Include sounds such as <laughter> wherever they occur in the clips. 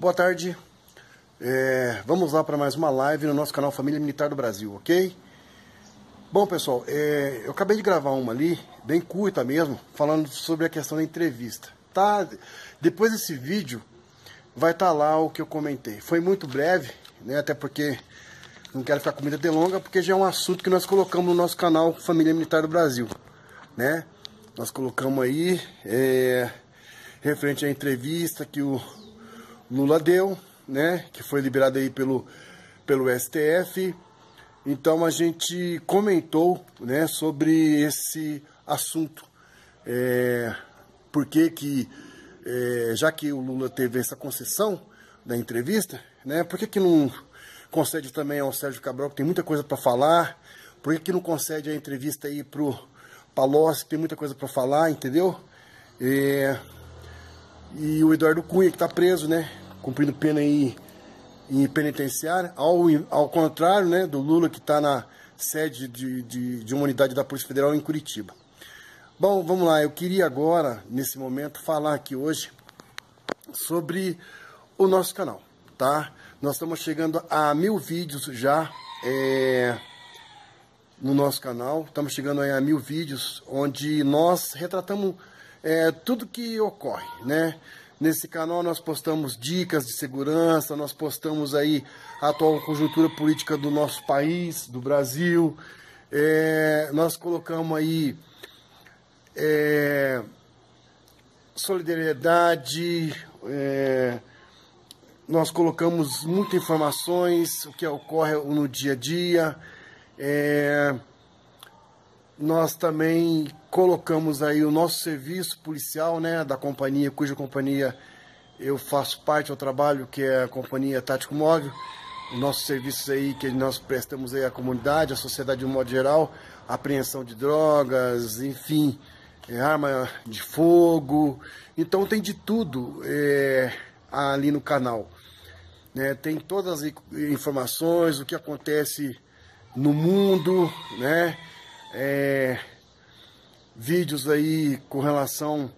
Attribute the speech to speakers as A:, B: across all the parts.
A: Boa tarde. É, vamos lá para mais uma live no nosso canal Família Militar do Brasil, ok? Bom, pessoal, é, eu acabei de gravar uma ali, bem curta mesmo, falando sobre a questão da entrevista. Tá? Depois desse vídeo, vai estar tá lá o que eu comentei. Foi muito breve, né? Até porque não quero ficar com muita delonga, porque já é um assunto que nós colocamos no nosso canal Família Militar do Brasil, né? Nós colocamos aí, é, referente à entrevista que o Lula deu, né? Que foi liberada aí pelo, pelo STF. Então a gente comentou, né? Sobre esse assunto. É, por que que, é, já que o Lula teve essa concessão da entrevista, né? Por que que não concede também ao Sérgio Cabral, que tem muita coisa para falar. Por que, que não concede a entrevista aí pro Palocci, que tem muita coisa para falar, entendeu? É... E o Eduardo Cunha, que está preso, né? Cumprindo pena aí em penitenciária. Ao, ao contrário, né? Do Lula, que está na sede de, de, de uma unidade da Polícia Federal em Curitiba. Bom, vamos lá. Eu queria agora, nesse momento, falar aqui hoje sobre o nosso canal, tá? Nós estamos chegando a mil vídeos já é, no nosso canal. Estamos chegando a mil vídeos onde nós retratamos é, tudo que ocorre, né? Nesse canal nós postamos dicas de segurança, nós postamos aí a atual conjuntura política do nosso país, do Brasil. É, nós colocamos aí é, solidariedade, é, nós colocamos muitas informações, o que ocorre no dia a dia. Nós também colocamos aí o nosso serviço policial, né, da companhia, cuja companhia eu faço parte, eu trabalho, que é a companhia Tático Móvel. Nossos serviços aí que nós prestamos aí à comunidade, à sociedade de um modo geral, apreensão de drogas, enfim, é, arma de fogo. Então tem de tudo é, ali no canal. Né? Tem todas as informações, o que acontece no mundo, né? É, vídeos aí com relação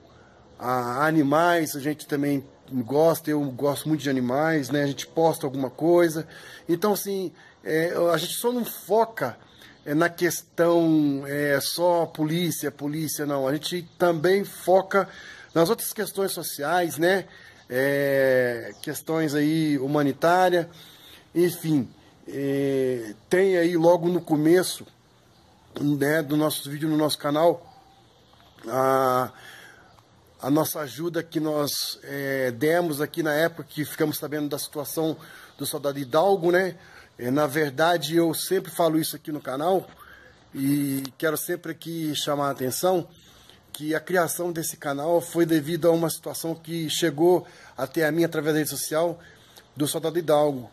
A: a animais, a gente também gosta, eu gosto muito de animais, né? A gente posta alguma coisa. Então, assim, é, a gente só não foca é, na questão é, só polícia, polícia, não. A gente também foca nas outras questões sociais, né? é, questões aí humanitárias, enfim, é, tem aí logo no começo né, do nosso vídeo no nosso canal a, a nossa ajuda que nós é, demos aqui na época que ficamos sabendo da situação do soldado Hidalgo, né? É, na verdade, eu sempre falo isso aqui no canal e quero sempre aqui chamar a atenção que a criação desse canal foi devido a uma situação que chegou até a mim através da rede social do soldado Hidalgo,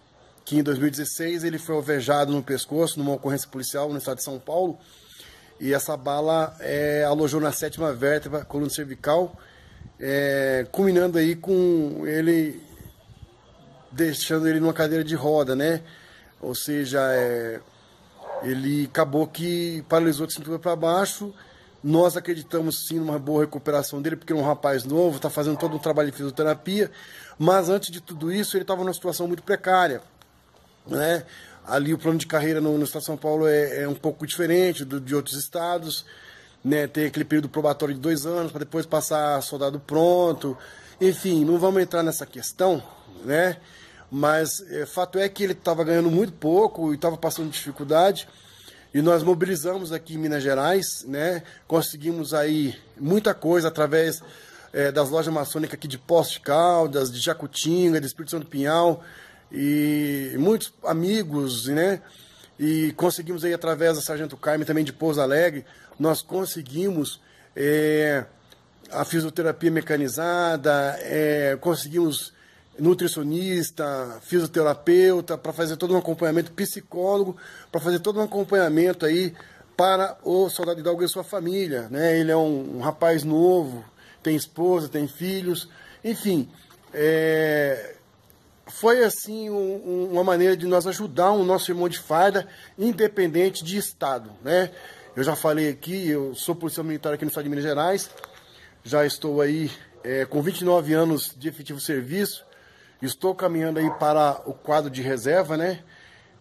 A: que em 2016 ele foi alvejado no pescoço numa ocorrência policial no estado de São Paulo e essa bala é, alojou na sétima vértebra, coluna cervical, é, culminando aí com ele deixando ele numa cadeira de roda, né? Ou seja, é, ele acabou que paralisou de cintura para baixo nós acreditamos sim numa boa recuperação dele, porque é um rapaz novo, está fazendo todo um trabalho de fisioterapia, mas antes de tudo isso ele estava numa situação muito precária. Né? Ali o plano de carreira no, no Estado de São Paulo é, é um pouco diferente do, de outros estados. Né? Tem aquele período probatório de dois anos para depois passar soldado pronto. Enfim, não vamos entrar nessa questão, né? Mas é, fato é que ele estava ganhando muito pouco e estava passando dificuldade. E nós mobilizamos aqui em Minas Gerais, né? Conseguimos aí muita coisa através é, das lojas maçônicas aqui de Poços de Caldas, de Jacutinga, de Espírito Santo Pinhal e muitos amigos, né? E conseguimos aí através da Sargento Carme também de Pouso Alegre, nós conseguimos é, a fisioterapia mecanizada, é, conseguimos nutricionista, fisioterapeuta, para fazer todo um acompanhamento, psicólogo, para fazer todo um acompanhamento aí para o soldado Hidalgo e sua família. Né? Ele é um, um rapaz novo, tem esposa, tem filhos, enfim. É, foi assim um, uma maneira de nós ajudar o nosso irmão de farda, independente de estado. Né? Eu já falei aqui, eu sou policial militar aqui no estado de Minas Gerais, já estou aí é, com 29 anos de efetivo serviço, Estou caminhando aí para o quadro de reserva, né?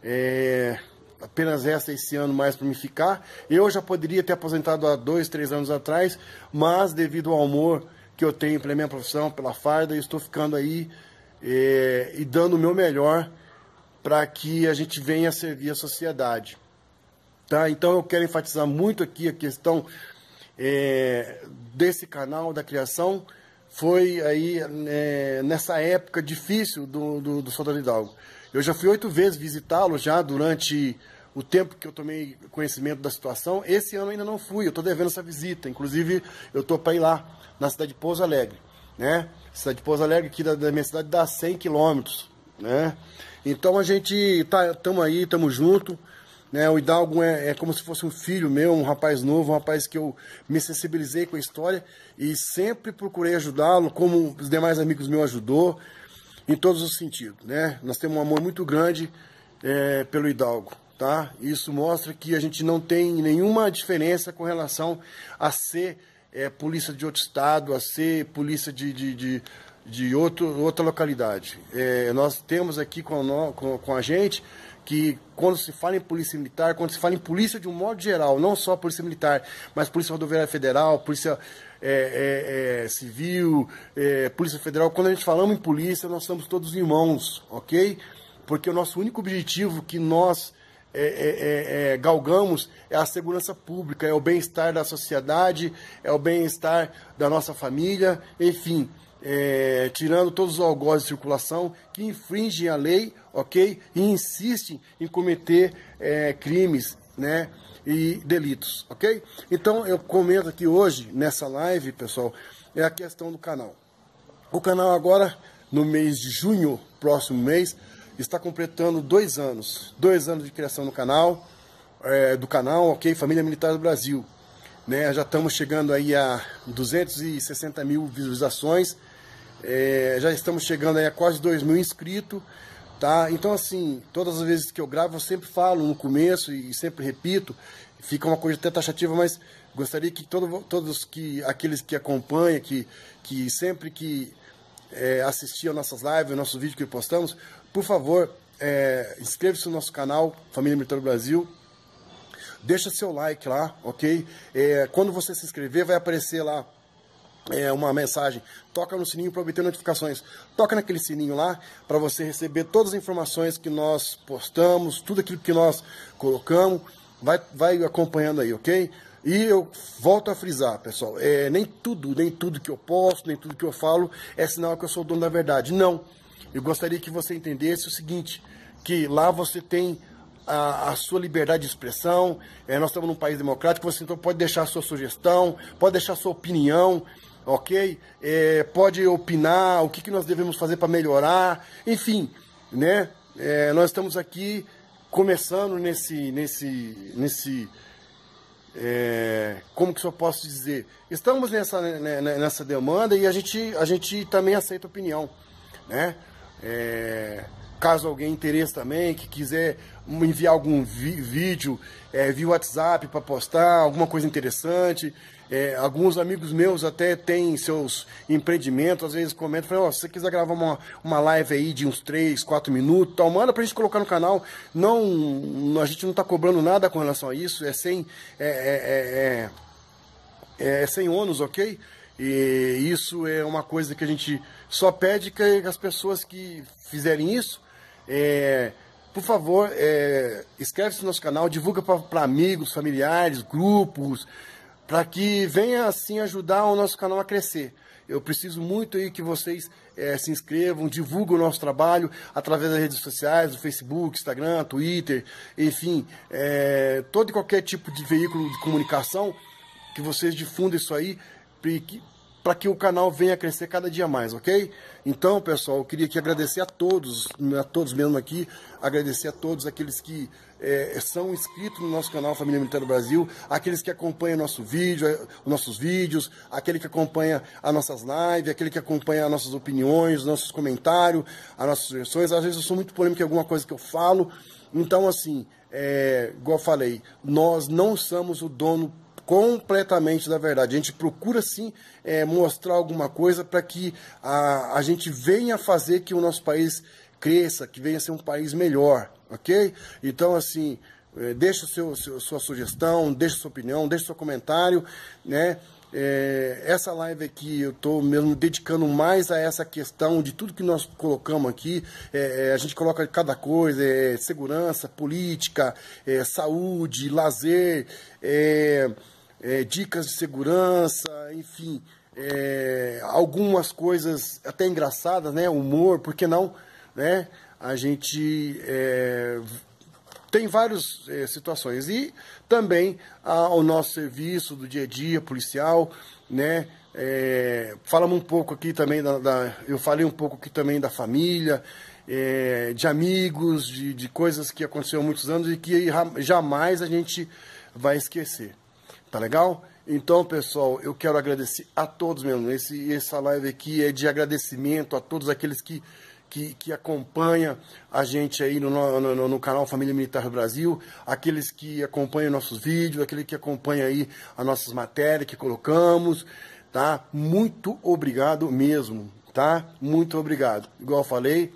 A: É, apenas essa esse ano mais para me ficar. Eu já poderia ter aposentado há dois, três anos atrás, mas devido ao amor que eu tenho pela minha profissão, pela farda, estou ficando aí é, e dando o meu melhor para que a gente venha servir a sociedade. Tá? Então eu quero enfatizar muito aqui a questão é, desse canal da criação. Foi aí é, nessa época difícil do, do, do Soldado Hidalgo. Eu já fui oito vezes visitá-lo já durante o tempo que eu tomei conhecimento da situação. Esse ano ainda não fui, eu estou devendo essa visita. Inclusive, eu estou para ir lá, na cidade de Pouso Alegre. Né? Cidade de Pouso Alegre, aqui da, da minha cidade, dá 100 quilômetros. Né? Então a gente tá, aí, estamos juntos. Né? O Hidalgo é, é, como se fosse um filho meu, um rapaz novo, um rapaz que eu me sensibilizei com a história e sempre procurei ajudá-lo, como os demais amigos meus ajudou em todos os sentidos, né? Nós temos um amor muito grande é, pelo Hidalgo, tá? Isso mostra que a gente não tem nenhuma diferença com relação a ser é, polícia de outro estado, a ser polícia de, de, de, de outro, outra localidade. É, nós temos aqui com, com, com a gente que quando se fala em polícia militar, quando se fala em polícia de um modo geral, não só polícia militar, mas polícia rodoviária federal, polícia é, é, é, civil, é, polícia federal, quando a gente falamos em polícia, nós somos todos irmãos, ok? Porque o nosso único objetivo que nós é, é, galgamos é a segurança pública, é o bem-estar da sociedade, é o bem-estar da nossa família, enfim, é, tirando todos os algozes de circulação que infringem a lei, ok? E insistem em cometer é, crimes, né? E delitos, ok? Então eu comento aqui hoje, nessa live, pessoal, é a questão do canal. O canal agora, no mês de junho, próximo mês, está completando dois anos. Dois anos de criação no canal, é, do canal, ok? Família Militar do Brasil. Né, já estamos chegando aí a 260 mil visualizações. É, já estamos chegando aí a quase 2 mil inscritos. Tá? Então, assim, todas as vezes que eu gravo, eu sempre falo no começo e sempre repito, fica uma coisa até taxativa, mas gostaria que todo, todos que aqueles que acompanham, que, que sempre que é, assistiam nossas lives, nossos vídeos que postamos, por favor, é, inscreva-se no nosso canal Família Militar Brasil. Deixa seu like lá, ok? É, quando você se inscrever, vai aparecer lá é, uma mensagem, toca no sininho para obter notificações. Toca naquele sininho lá para você receber todas as informações que nós postamos, tudo aquilo que nós colocamos. Vai, vai acompanhando aí, ok? E eu volto a frisar, pessoal, é, nem tudo, nem tudo que eu posto, nem tudo que eu falo é sinal que eu sou o dono da verdade. Não. Eu gostaria que você entendesse o seguinte, que lá você tem a, a, sua liberdade de expressão. É, nós estamos num país democrático, você então pode deixar a sua sugestão, pode deixar a sua opinião ok? É, pode opinar o que, que nós devemos fazer para melhorar, enfim, né? É, nós estamos aqui começando nesse, nesse, nesse, é, como que eu posso dizer? Estamos nessa, né, né, nessa demanda e a gente, a gente também aceita opinião, né? É, caso alguém interesse também, que quiser enviar algum vídeo é, via WhatsApp para postar, alguma coisa interessante, é, alguns amigos meus até têm seus empreendimentos, às vezes comentam, falam, oh, se você quiser gravar uma, uma live aí de uns 3, 4 minutos, tal, manda pra gente colocar no canal. Não, a gente não tá cobrando nada com relação a isso, é sem, é, é, é, é sem ônus, ok? E isso é uma coisa que a gente só pede que as pessoas que fizerem isso, é, por favor, é, inscreve-se no nosso canal, divulga para amigos, familiares, grupos, para que venha assim ajudar o nosso canal a crescer. Eu preciso muito aí que vocês é, se inscrevam, divulguem o nosso trabalho através das redes sociais, do Facebook, Instagram, Twitter, enfim, é, todo e qualquer tipo de veículo de comunicação que vocês difundam isso aí, para que o canal venha a crescer cada dia mais, ok? Então, pessoal, eu queria aqui agradecer a todos, a todos mesmo aqui, agradecer a todos aqueles que é, são inscritos no nosso canal Família Militar do Brasil, aqueles que acompanham nosso vídeo, é, nossos vídeos, aquele que acompanha as nossas lives, aquele que acompanha as nossas opiniões, nossos comentários, as nossas sugestões. Às vezes eu sou muito polêmico em alguma coisa que eu falo. Então, assim, é, igual eu falei, nós não somos o dono completamente da verdade. A gente procura sim é, mostrar alguma coisa para que a, a gente venha fazer que o nosso país cresça, que venha ser um país melhor, ok? Então, assim, é, deixa seu, seu, sua sugestão, deixa sua opinião, deixa seu comentário, né? É, essa live aqui eu estou mesmo dedicando mais a essa questão de tudo que nós colocamos aqui. É, é a gente coloca cada coisa: é, segurança, política, é, saúde, lazer, é, dicas de segurança, enfim, algumas coisas até engraçadas, né? Humor, por que não? Né? A gente tem várias é, situações. E também ah, o nosso serviço do dia a dia policial, né? É, falamos um pouco aqui também da, da, Eu falei um pouco aqui também da família, é, de amigos, de, de coisas que aconteceram há muitos anos e que jamais a gente vai esquecer. Tá legal? Então, pessoal, eu quero agradecer a todos mesmo. Esse, essa live aqui é de agradecimento a todos aqueles que que, que acompanha a gente aí no, no, no, canal Família Militar do Brasil, aqueles que acompanham nossos vídeos, aquele que acompanha aí as nossas matérias que colocamos, tá? Muito obrigado mesmo, tá? Muito obrigado. Igual eu falei,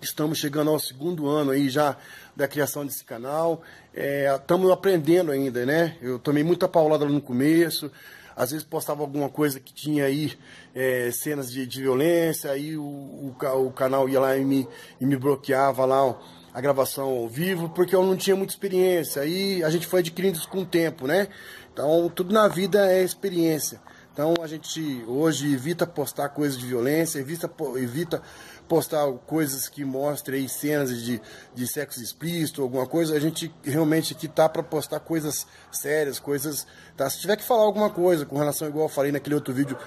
A: estamos chegando ao segundo ano aí já da criação desse canal, estamos é, aprendendo ainda, né? Eu tomei muita paulada no começo, às vezes postava alguma coisa que tinha aí é, cenas de, de, violência, aí o, o, o, canal ia lá e me, e me bloqueava lá a gravação ao vivo, porque eu não tinha muita experiência. Aí a gente foi adquirindo isso com o tempo, né? Então tudo na vida é experiência. Então a gente hoje evita postar coisas de violência, evita, evita postar coisas que mostrem cenas de, de sexo explícito, alguma coisa, a gente realmente aqui tá para postar coisas sérias, coisas. Tá? Se tiver que falar alguma coisa com relação, igual eu falei naquele outro vídeo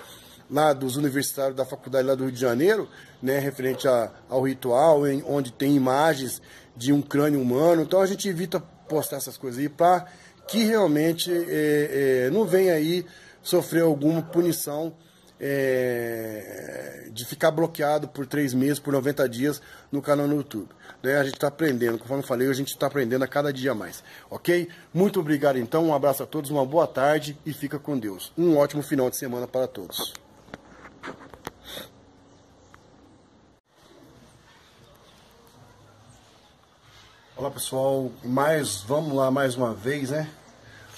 A: lá dos universitários da faculdade lá do Rio de Janeiro, né, referente a, ao ritual, em, onde tem imagens de um crânio humano, então a gente evita postar essas coisas aí para que realmente é, é, não venha aí sofrer alguma punição é, de ficar bloqueado por três meses, por 90 dias no canal no YouTube. Né? A gente está aprendendo, conforme eu falei, a gente está aprendendo a cada dia mais. Ok? Muito obrigado então, um abraço a todos, uma boa tarde e fica com Deus. Um ótimo final de semana para todos. Olá pessoal, mais vamos lá mais uma vez, né?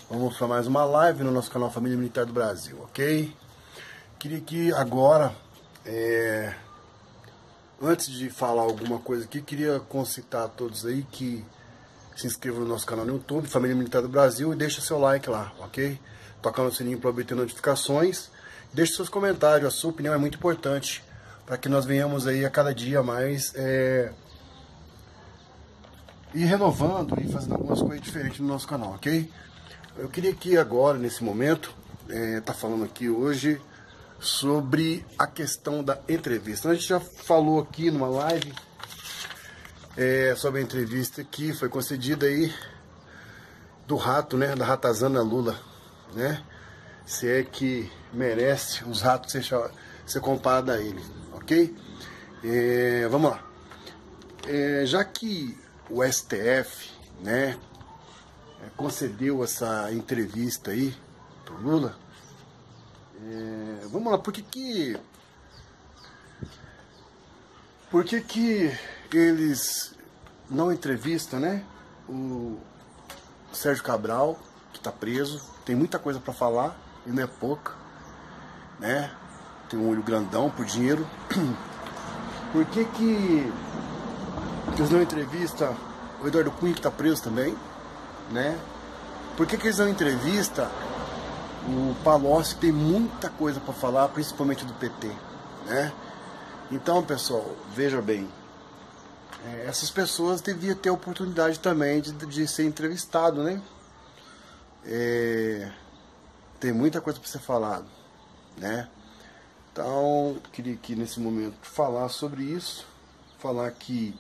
A: Vamos para mais uma live no nosso canal Família Militar do Brasil, ok? Queria que agora, é, antes de falar alguma coisa aqui, queria concitar a todos aí que se inscrevam no nosso canal no YouTube, Família Militar do Brasil, e deixa seu like lá, ok? Toca no sininho para obter notificações. Deixe seus comentários, a sua opinião é muito importante para que nós venhamos aí a cada dia mais é, ir renovando e fazendo algumas coisas diferentes no nosso canal, ok? Eu queria aqui agora, nesse momento, é, tá falando aqui hoje sobre a questão da entrevista. A gente já falou aqui numa live é, sobre a entrevista que foi concedida aí do rato, né, da ratazana Lula, né? Se é que merece os ratos ser, ser comparado a ele, ok? É, vamos lá. Já que o STF, né, concedeu essa entrevista aí pro Lula, é, vamos lá, por que que. Por que que eles não entrevistam, né? O Sérgio Cabral, que está preso, tem muita coisa para falar, e não é pouca, né? Tem um olho grandão por dinheiro. <clears throat> Por que que eles não entrevistam o Eduardo Cunha, que está preso também, né? Por que que eles não entrevistam o Palocci tem muita coisa para falar, principalmente do PT, né? Então, pessoal, veja bem, é, essas pessoas deviam ter oportunidade também de, de ser entrevistado, né? É, tem muita coisa para ser falado, né? Então, queria aqui nesse momento falar sobre isso, falar que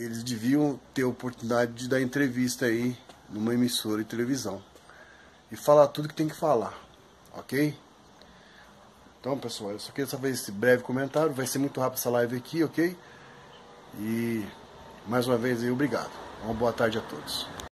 A: eles deviam ter a oportunidade de dar entrevista aí numa emissora de televisão e falar tudo que tem que falar, ok? Então, pessoal, eu só queria saber esse breve comentário. Vai ser muito rápido essa live aqui, ok? E mais uma vez aí, obrigado. Uma boa tarde a todos.